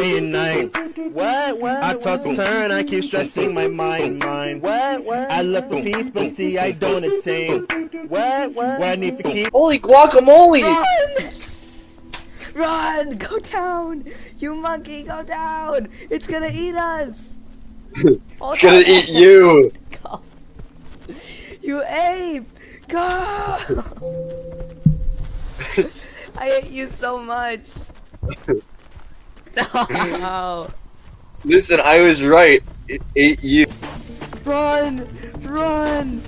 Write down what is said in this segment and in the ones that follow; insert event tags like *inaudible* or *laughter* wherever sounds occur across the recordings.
day and night. What? What? I toss and turn, I keep stressing my mind, mind. What? What? I look for peace, but see, I don't attain. What? What? Where I need to keep. Holy guacamole! Run! Run! Go down! You monkey, go down! It's gonna eat us! *laughs* It's gonna eat you! Go. You ape! Go! *laughs* I hate you so much. *laughs* No! *laughs* Listen, I was right. It ate you. Run! Run!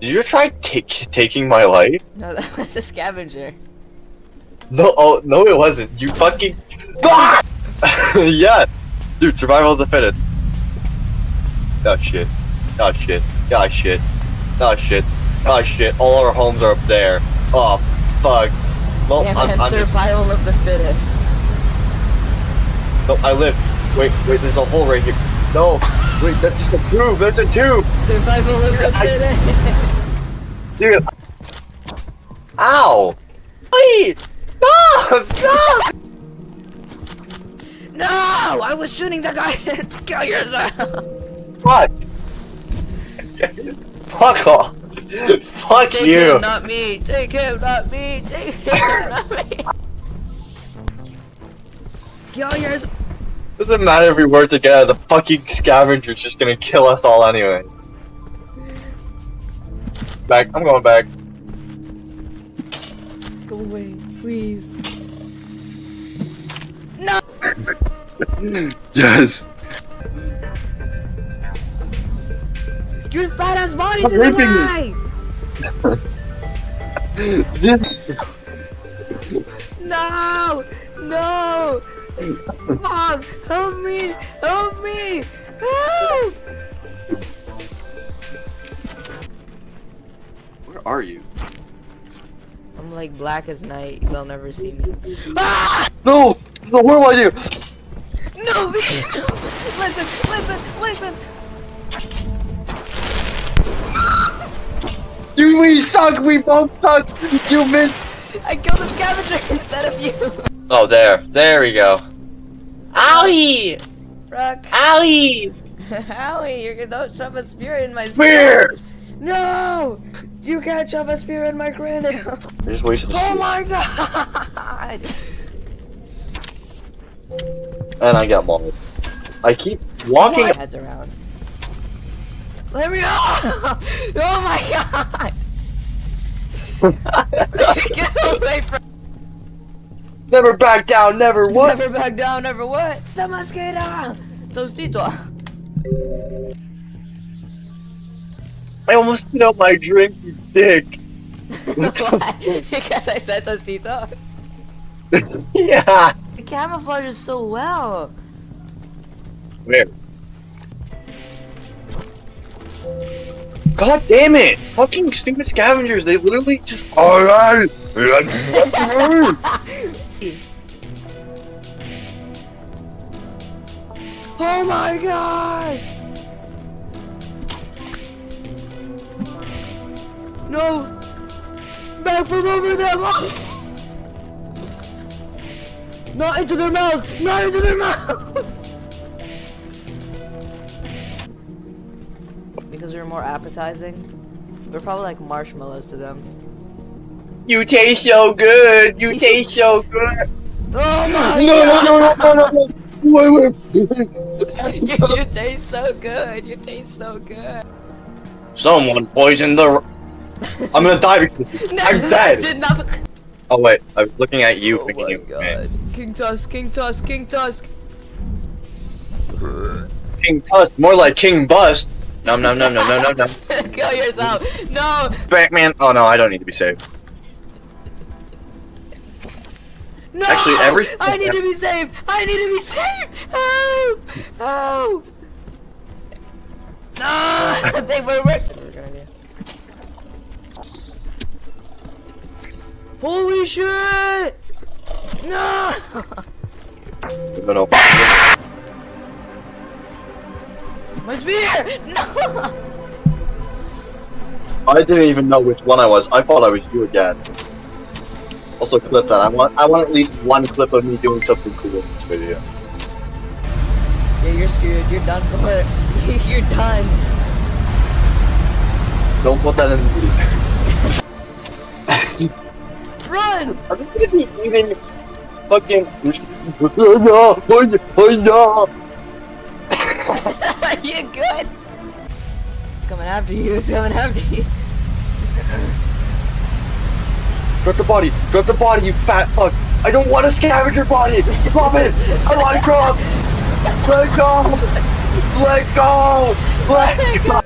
Did you try take, taking my life? No, that *laughs* was a scavenger. No, oh, no it wasn't. You fucking... Ah! *laughs* yeah! Dude, survival of the fittest. Oh shit. Oh shit. Oh shit. Oh shit. Oh shit. All our homes are up there. Oh, fuck. Well, Damn I'm, I'm just... of the fittest. No, I live. Wait, wait, there's a hole right here. No! Wait, that's just a tube! That's a tube! Survival of the fittest! Dude! Ow! Wait! Stop! Stop! No! I was shooting the guy! *laughs* Kill yourself! Fuck! Fuck off! Fuck Take you! him, not me! Take him, not me! Take him, not me! Kill yourself! Doesn't matter if we work together, the fucking scavenger's just gonna kill us all anyway. Back, I'm going back. Go away, please. No! *laughs* Yes! Your fat ass body's Stop in the raping me. Way! This- No! No! Mom, help me! Help me! Help! Where are you? I'm like black as night. They'll never see me. Ah! No! No, what do I do? No! *laughs* listen! Listen! Listen! You, we suck! We both suck! You missed! I killed the scavenger *laughs* instead of you! Oh, there. There we go. Owie! Rock. Owie! *laughs* Howie, you're gonna don't shove a spear in my Spear! No! You can't shove a spear in my cranium! I just wasted the Oh spear. my god! And I got mauled. I keep walking. Heads around. Let me off! *laughs* Oh my god! *laughs* Get away from Never back down, never what? Never back down, never what? The mosquito! Tostito! I almost spit out my drink, you dick. *laughs* Because I said Tostito? yeah. The camouflage is so well. Where? God damn it! Fucking stupid scavengers, they literally just. Alright! *laughs* Oh my god! No! Back from over them! Not into their mouths! Not into their mouths! *laughs* Because are more appetizing, we're probably like marshmallows to them. you taste so good! You *laughs* taste so good! Oh my No, no, no, no, no, no, no! Wait, wait! *laughs* you, you taste so good. You taste so good. Someone poisoned the. I'm gonna die because No, *laughs* I'm dead! Did not. Oh wait, I was looking at you Oh my you were god. King Tusk, King Tusk, King Tusk. King Tusk, more like King Bust. No, no, no, no, no, no, no. Kill *laughs* yourself. No. Batman. Oh no, I don't need to be saved. No. Actually, every- I need to be saved. I need to be saved. Help. Help. No. *laughs* they were. were- Holy shit! No! My spear! No! I didn't even know which one I was. I thought I was you again. Also, clip that. I want. I want at least one clip of me doing something cool in this video. Yeah, you're screwed. You're done for it. *laughs* you're done. Don't put that in the video. Run! *laughs* Are we gonna be even fucking? *laughs* *laughs* you good? It's coming after you. It's coming after you. Drop the body! Drop the body, you fat fuck! I don't want a scavenger body! Drop it! I want to drop! Let go! Let go! Let go!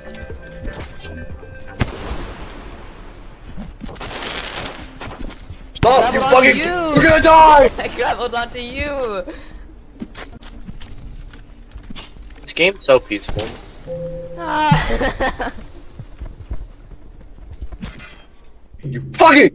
Stop! You fucking! you. You're gonna die! *laughs* I grappled onto you. game's so peaceful. Ah. *laughs* You fucking.